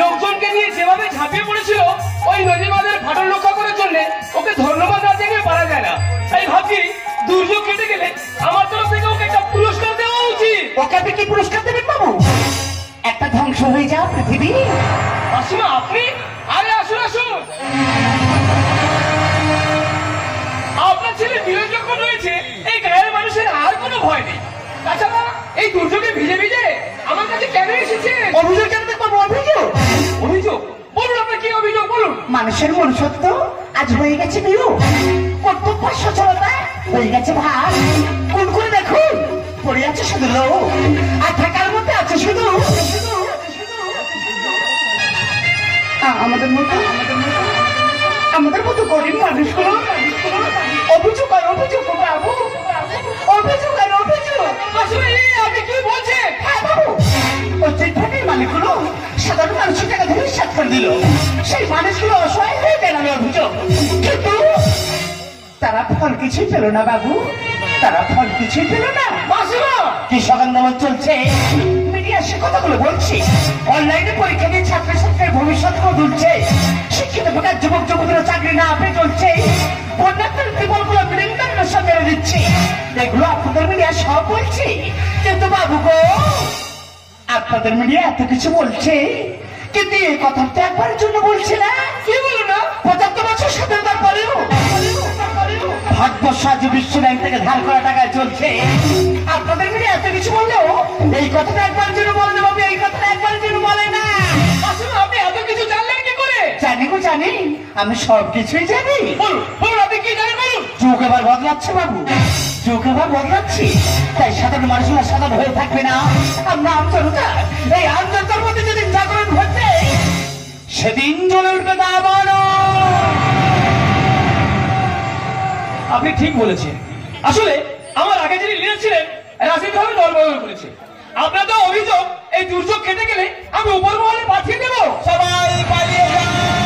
লোকজনকে নিয়ে যেভাবে ঝাঁপিয়ে পড়েছিল ওই নদী বাঁধের ফাটল রক্ষা করার জন্য ওকে ধন্যবাদ না জানিয়ে পারা যায় না। তাই ভাবছি দুর্যোগ কেটে গেলে আমার তরফ থেকে ওকে একটা পুরস্কার দেওয়া উচিত। ওকে আপনি কি পুরস্কার দেবেন বাবু? একটা ধ্বংস হয়ে যাও পৃথিবী। মাসিমা আপনি? আরে আসুন আসুন। আপনার ছেলে যখন রয়েছে এই গায়ের মানুষের আর কোনো ভয় নেই। তাছাড়া এই দুর্যোগে ভিজে ভিজে আমার কাছে কেন এসেছেন অভিযোগ জানাতে বাবু অভিযোগ? অভিযোগ? বলুন আপনার কি অভিযোগ বলুন। মানুষের মনুষ্যত্ব আজ হয়ে গেছে বিরু কর্তব্য সচলতা হয়ে গেছে ভাগ। কোন করে দেখুন পড়ে আছে শুধু লোক আর থাকার মধ্যে আছে শুধু আমাদের মতো আমাদের মতো আমাদের মতো গরিব মানুষগুলো কিছুই পেল না বাবু। তারা ফল কিছুই পেল না। কৃষক আন্দোলন চলছে? মিডিয়া সে কথাগুলো বলছি। অনলাইনে পরীক্ষা দিয়ে ছাত্রছাত্রীর ভবিষ্যৎ শিক্ষিত বেকার যুবক যুবতীরা চাকরি না পেয়ে চলছে। বন্যাত্মের সঙ্গে দিচ্ছে। এগুলো আপনাদের মিডিয়া সব বলছে। কিন্তু বাবু গো আপনাদের মিডিয়া এত কিছু বলছে। কিন্তু এই কথা তো একবারের জন্য বলছে না। কি বলুন না? পঁচাত্তর বছর স্বাধীনতার পরেও ভারতবর্ষ আজ বিশ্ব ব্যাংক থেকে ধার করা টাকায় চলছে। আপনাদের মিলে এত কিছু বললেও এই কথাটা একবার জন্য বলে দেবো আমি এই কথাটা একবার জন্য বলে না। মাসিমা আপনি এত কিছু জানলেন কি করে? জানি গো, জানি। আমি সব কিছুই জানি। বলুন আপনি কি জানেন? বলুন। যুগ এবার বদলাচ্ছে বাবু। যুগ এবার বদলাচ্ছে। তাই সাধারণ মানুষগুলো সাধারণ হয়ে থাকবে না। আমরা আন্তরতা এই আন্তরতার মধ্যে যেদিন জাগরণ ঘটবে, সেদিন জ্বলে উঠবে দাবানো আপনি ঠিক বলেছেন। আসলে, আমার আগে যিনি লিডার ছিলেন রাজনীতি ভাবে দল বদল করেছে। আপনার তো অভিযোগ, এই দুর্যোগ কেটে গেলে আমি উপর মহলে পাঠিয়ে দেবো। সবাই পালিয়ে যাও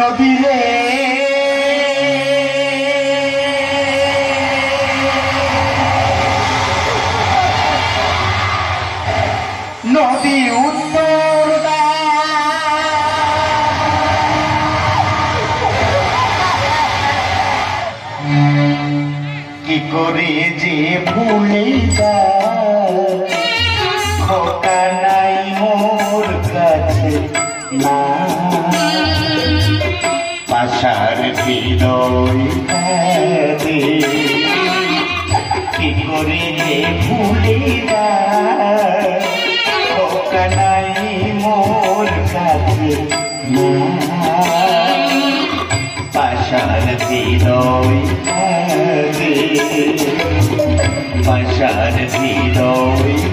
নদী পাশার হৃদয় কাঁদে।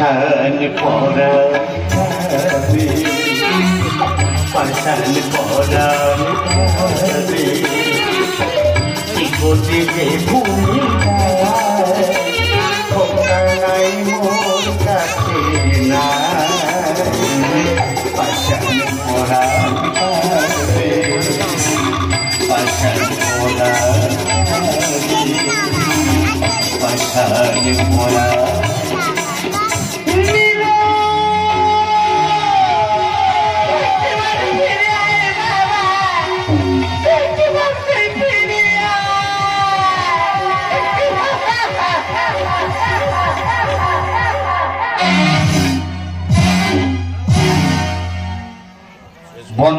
পাশান পরা পাশান পরা কি করতে যে ভূমিকা নাই মোর কাছে না পাশান পরা পাশান পরা পাশান পরা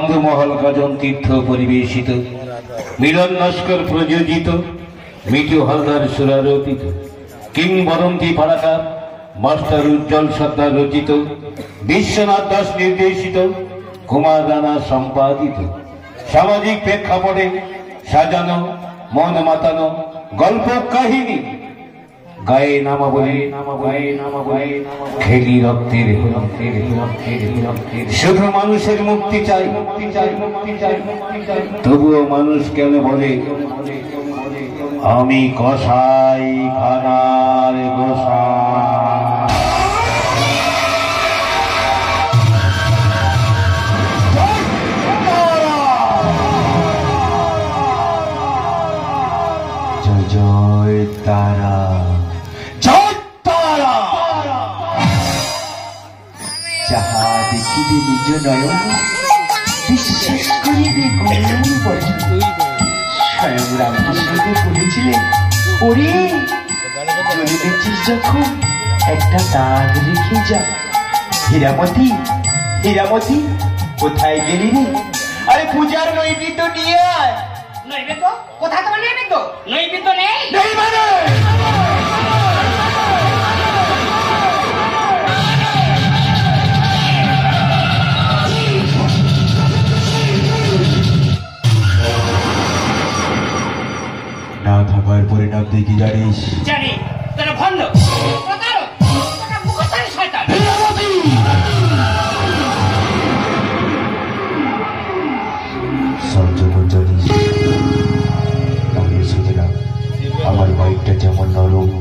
বন্ধমহল গজন তীর্থ পরিবেশিত। মিলন নস্কর প্রযোজিত, মিঠু হালদার সুরারোপিত। কিংবদন্তি ফারাকার মাস্টার উজ্জ্বল সর্দার রচিত। বিশ্বনাথ দাস নির্দেশিত, কুমার রানা সম্পাদিত। সামাজিক প্রেক্ষাপটে সাজানো মন মাতানো গল্প কাহিনী। গায়ে নামাবলী, খেলি রক্তের শুধু মানুষের মুক্তি চাই মুক্তি চাই মুক্তি চাই মুক্তি চাই তবুও মানুষ কেন বলে, আমি কষাই খানার গোসাই। নিজ নয়ন বিশ্বাস স্বয়ং ওরে যখন একটা দাগ রেখে যা। হীরামতি হীরামতি কোথায় গেলি রে? আরে পূজার নৈবেদ্য নিয়ে আয়। নৈবেদ্য? কোথায় তোমার নৈবেদ্য? নৈবেদ্য নেই। নেই মানে? পরিণাম তুই কি জানিস? জানি তারা ভণ্ড। শুধু আমার বাইকটা যেমন নরম।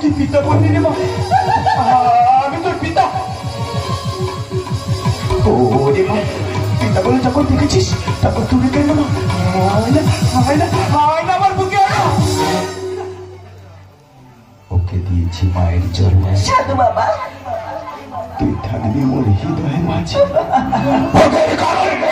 তুই পিতা বললি রে মা। আমি তোর পিতা। মা পিতা বলে যখন দেখেছিস তারপর তুমি কেন মা। আমার বুকে। ওকে দিয়েছি মায়ের সাধু বাবা। তুই থাকবি মোর হৃদয়ের মাঝে। কারণে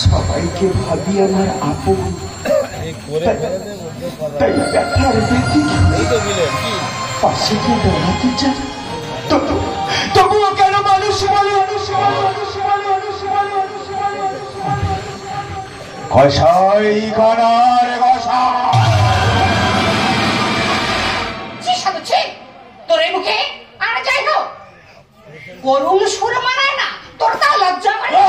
সবাইকে ভাবি আমার আপন। তাই- ব্যথার ব্যথি পাশে কি দাঁড়াতে চাই। তবুও কেন মানুষ বলে? কষাই তোর এই মুখে? আর যাই হোক। করুণ সুর মানায় না তোর তা লজ্জা করে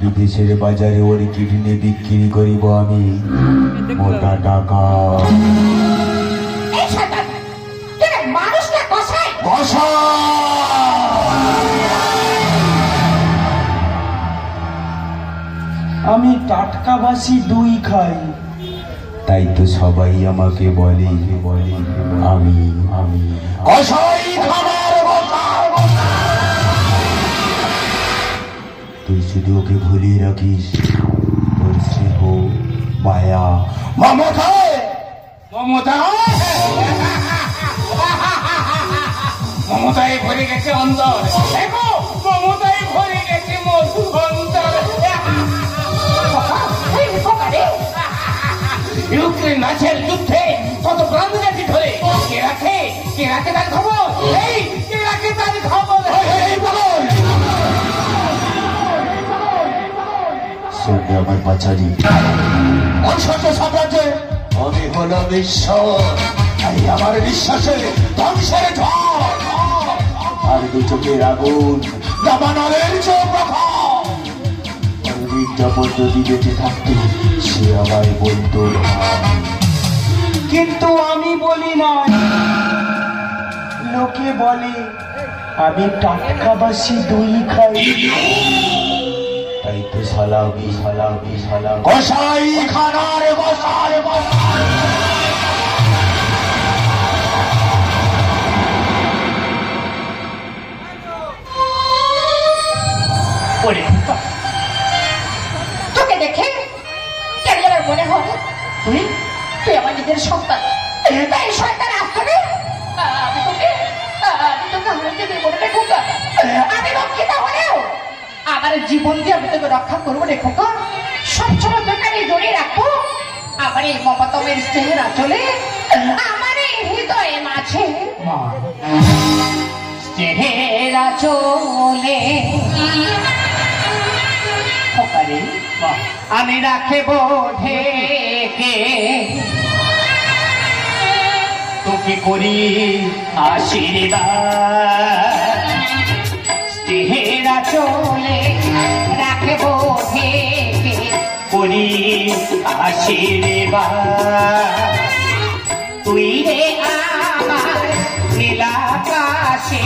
বিদেশের বাজারে ওর কিডনি বিক্রি করিব আমি। মোটা টাকা। আমি টাটকা বাসি দুই খাই। তাই তো সবাই আমাকে বলে বলে আমি আমি। কষাই খাবার তুই শুধু ওকে ভুলিয়ে রাখিস। তোর স্নেহ, মায়া। মমতায় মমতায় মমতায় ভরে গেছে অন্তর। দেখো মমতায় ভরে গেছে মধু অন্তর। ইউক্রেন নাচের যুদ্ধে, কত প্রাণ গেছে ধরে। কে রাখে কে রাখে তার খবর? এই সঙ্গে আমার পাচারি অসত্য সাম্রাজ্যে? আমি হলাম ঈশ্বর তাই আমার বিশ্বাসে ধ্বংসের ঝড়। আর দু চোখের আগুন দাবানলের যাবৎ যদি বেঁচে থাকতো সে আমায় বলতো কিন্তু আমি বলি না লোকে বলে আমি টাটকা বাসি দই খাই। তাই তো সালামি সালামি সালামি। গোসাই খানার গোসাই গোসাই। তোকে দেখে যেন মনে হয় তুই তুই আমার নিজের সন্তান। তাই সন্তান আসতে আমি তোকে আমি তোকে হারাতে দেবো না আমি রক্ষিতা হলেও আমার জীবন দিয়ে আমি তোকে রক্ষা করব রে খোকা সবসময় তোকে আমি জড়িয়ে রাখব। আমার এই মমতমের স্নেহের আচলে আমার এই হৃদয়ে মাঝে। স্নেহের আচলে খোকারে আমি রাখব ঢেকে। তোকে করি আশীর্বাদ। স্নেহেরা চলে রাখব করি আশীর্বাদ। তুই রে আমার নীলা কাশে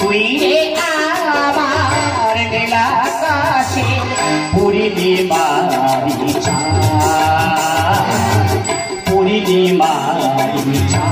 তুই রে আমার নীলা কাশে মারি পুরিলে মারি চা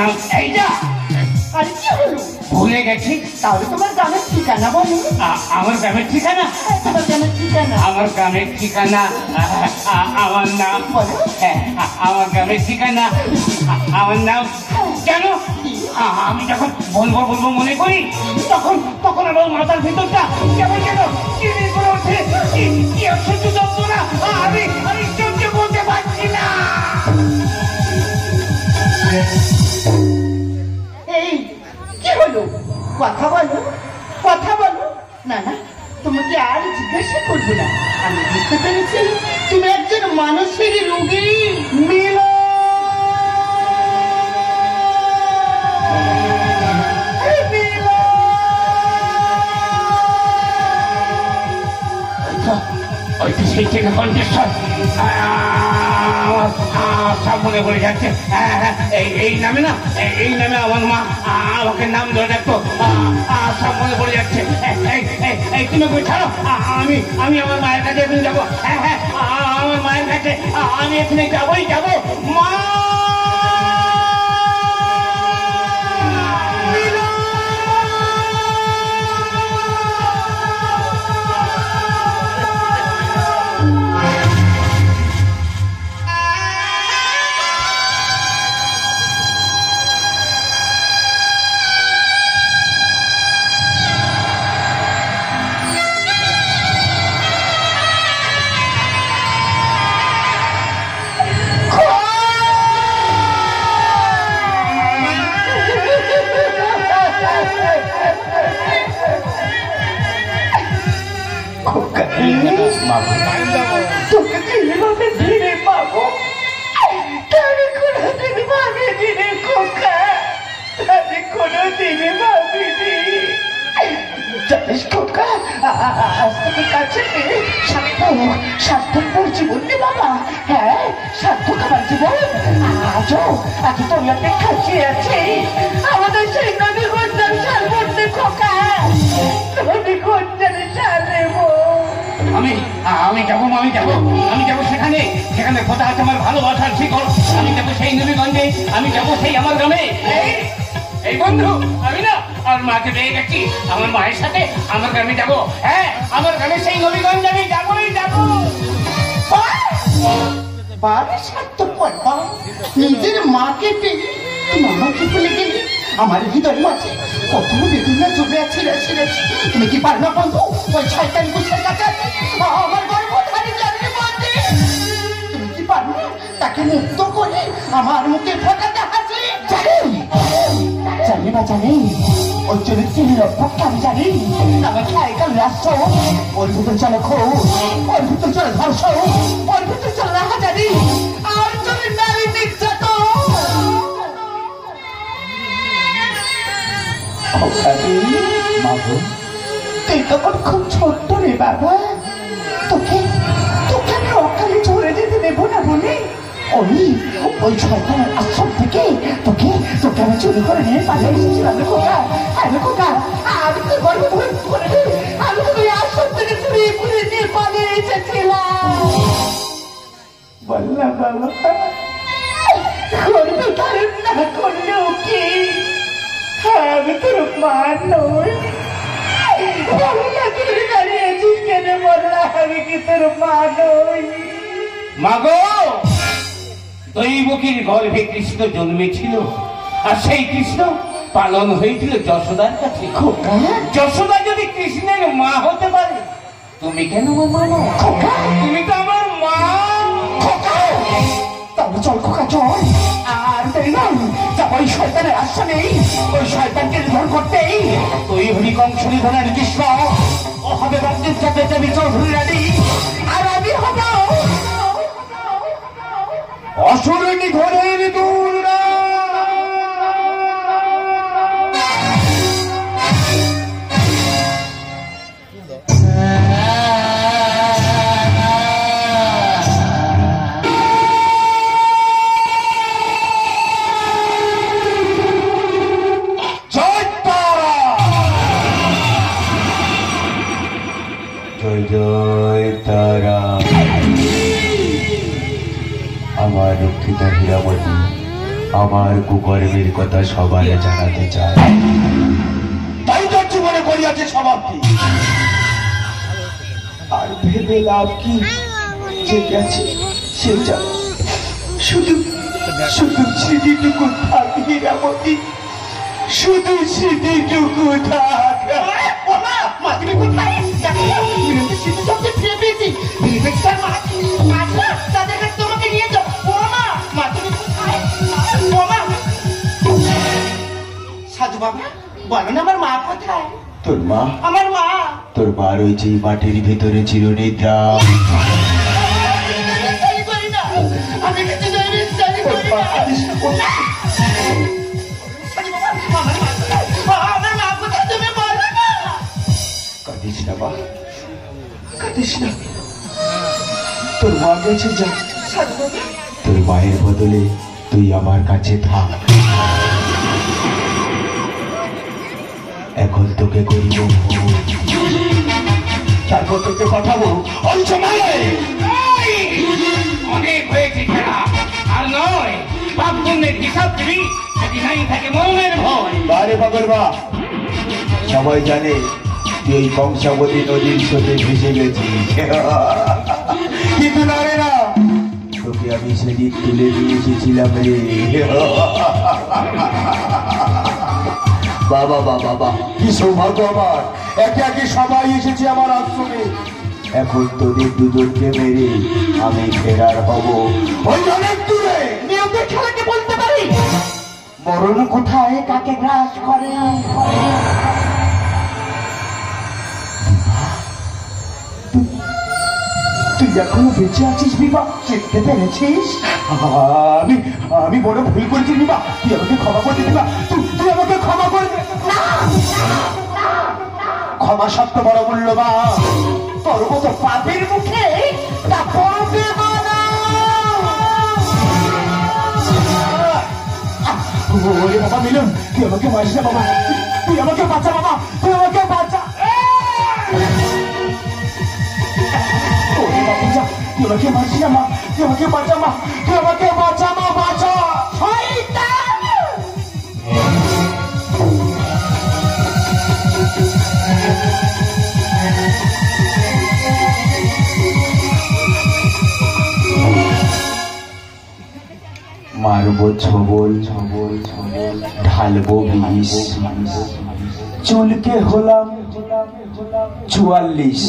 নাম এইটা। আরে কি হলো? ভুলে গেছি। তাহলে তোমার গ্রামের ঠিকানা বলো। আ- আমার গ্রামের ঠিকানা? হ্যাঁ, তোমার গ্রামের ঠিকানা। আমার গ্রামের ঠিকানা আ- আ- আমার নাম বলো। হ্যাঁ, আ- আমার গ্রামের ঠিকানা আ- আমার নাম। কেন? আ- আমি যখন বলব বলব মনে করি তখন তখন আমার মাথার ভিতরটা কেমন যেন চিনি করে ওঠে। কি- কি অসহ্য যন্ত্রণা আমি আমি সহ্য করতে পারছি না। এই, কি হলো? কথা বলো কথা বলো। না না, তোমাকে আর জিজ্ঞাসা করব না। আমি বুঝতে পেরেছি তুমি একজন মানুষের রোগী মিলা থেকে কণ্ঠস্বর আমার আ- সব মনে পড়ে যাচ্ছে হ্যাঁ, হ্যাঁ, এই- নামে না এই- নামে আমার মা আমাকে নাম ধরে ডাকতো সব মনে পড়ে যাচ্ছে তুমি কই ছাড়ো আমি আমি আমার মায়ের কাছে এখানে যাব হ্যাঁ হ্যাঁ আমার মায়ের কাছে আমি এখানে যাবোই যাব মা ফিরে না ফিরে জানিস খোকা আজ থেকে কাছে সার্থক সার্থক তোর জীবন রে বাবা হ্যাঁ সার্থক আমার জীবন আজও এত তোর একটা খাঁচিয়ে আছে আমাদের সেই নদী ঘণ্টার সার বলতে খোকা নদী ঘন্টারে সার আমি আমি যাব আমি যাব আমি যাব সেখানে সেখানে কোথা আছে আমার ভালোবাসার শিকড়। আমি যাব সেই নবীগঞ্জে, আমি যাব সেই আমার গ্রামে। এই, বন্ধু আমি না আমার মাকে পেয়ে গেছি। আমার মায়ের সাথে আমার গ্রামে যাব। হ্যাঁ আমার গ্রামে সেই নবীগঞ্জ আমি যাবোই যাব। বারে স্বার্থপর বা নিজের মাকে পেয়ে তুই আমাকে ভুলে গেলি আমার হৃদয় মাঝে কত বেদনা জমে আছে রে রে তুমি কি পারো না বন্ধু? ওই শয়তান গুছের কাছে তুমি কি পারো তাকে মুক্ত করে আমার মুখে জানি বা জানি ওই চরিত্রের রক্ষকটা আমি জানি আমার খায়কাল রাষ্ট্র ওর ভিতর চলে খো ওর ভিতর চলে ধর্ষ ওর ভিতর চলে রাখা জানি আর চলে নারী নির্যাতন তুই তখন খুব ছোট্ট রে বাবা ওই ওই শয়তানের আশ্রম থেকে তোকে তোকে আমি চুরি করে নিয়ে পালিয়ে এসেছিলাম রে কোথা আরে কোথা আমি তো গর্ব করে আমি তো ওই আশ্রম থেকে চুরি করে নিয়ে পালিয়ে এসেছিলাম। বললাম বাবা করবে কারণ না করলেও কি? আমি তোর মা নই। ভালো লাগে দাঁড়িয়ে আছিস কেন? বললা আমি কি তোর মা নই। মাগো! দৈবকীর গর্ভে কৃষ্ণ জন্মেছিল। আর সেই কৃষ্ণ পালন হয়েছিল যশোদার কাছে। যশোদা যদি কৃষ্ণের মা হতে পারে তুমি কেন তুমি তো আমার মা। তবে চল খোকা চল। আর দেরি নয়। যাব ওই শয়তানের আশ্রমে ওই শয়তানকে নিধন করতেই। তুই হরি কংস নিধনের কৃষ্ণ ও হবে বঙ্গের চাপে চৌধুরী রানী আর আমি হব অসুর নিধনের দুর্গা আমার কুকর্মের কথা সবাই জানাতে চায় তাই তোর জীবনে করিয়াছে সমাপ্তি আর ভেবে লাভ কি যে গেছে সে যা শুধু শুধু স্মৃতিটুকু থাক হীরামণি শুধু স্মৃতিটুকু থাক ওমা মা তুমি কোথায় স্মৃতি ফিরে পেয়েছি আচ্ছা বলো না আমার মা কোথায় তোর মা আমার মা তোর মা রয়েছে এই মাটির ভিতরে চিরনিদ্রা জানি করি না আমি কিছু জানি জানি করি না সাধু বাবা, আমার মা কোথায়? আমার মা কোথায় তুমি বলো না কাঁদিস না মা কাঁদিস না তোর মা গেছে যা সাধু বাবা তোর মায়ের বদলে তুই আমার কাছে থাক এখন তোকে করিব তারপর তোকে পাঠাবো ওই অনেক হয়েছে খেলা। আর নয় পাপ পুণ্যের হিসাব দিবি নাই থাকে মরণের ভয়। বারে বাবার বা সবাই জানে তুই এই কংসাবতী নদীর স্রোতে ভেসে গেছিস। কিন্তু নারে না তোকে আমি সেদিন তুলে নিয়ে এসেছিলাম রে। বাবা বাবা বাবা কি সৌভাগ্য আমার। একে একে সবাই এসেছে আমার আশ্রমে। এখন তোদের দুজনকে মেরে আমি ফেরার হব। ওই অনেক দূরে। নিয়মের খেলাকে বলতে পারি? মরণ কোথায়? কাকে গ্রাস করে? তুই এখনও বেঁচে আছিস বিমা চিনতে পেরেছিস? আমি আমি বড় ভুল করেছি বিমা তুই আমাকে ক্ষমা করে দিবি তুই আমাকে ক্ষমা করে ক্ষমা সত্য বড় মূল্যবান। তোর মতো পাপের মুখে বাবা, মিলন, তুই আমাকে মারিস বাবা। তুই আমাকে বাঁচা, বাবা। তুই আমাকে না মা তুই আমাকে বাঁচা মা তুই আমাকে বাঁচা মা মারবো ছবল ছবল ছবল, ঢালবো বিষ। চুলকে হলাম চুয়াল্লিশ।